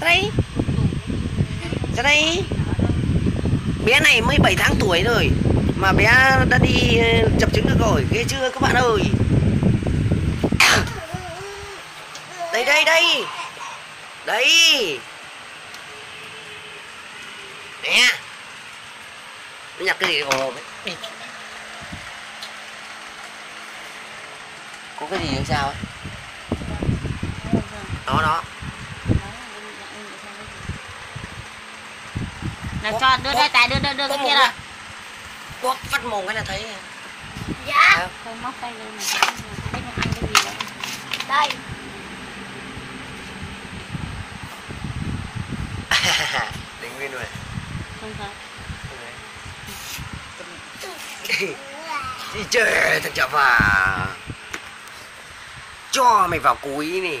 đây Ra đây Bé này mới 7 tháng tuổi rồi Mà bé đã đi ờ, chập trứng được rồi. Ghê chưa các bạn ơi? Đây đây đây. Đây. Nè. Nó nhặt cái gì ồ Có cái gì hay sao ấy? Đó đó là cho đưa đây tài đưa đưa đưa cái kia rồi Bóp phát mồm cái là thấy. À. Dạ. không móc tay lên này thấy nó ăn cái gì đâu Đây. Để nguyên rồi không thấy Đi chơi thằng chậm à Cho mày vào cuối này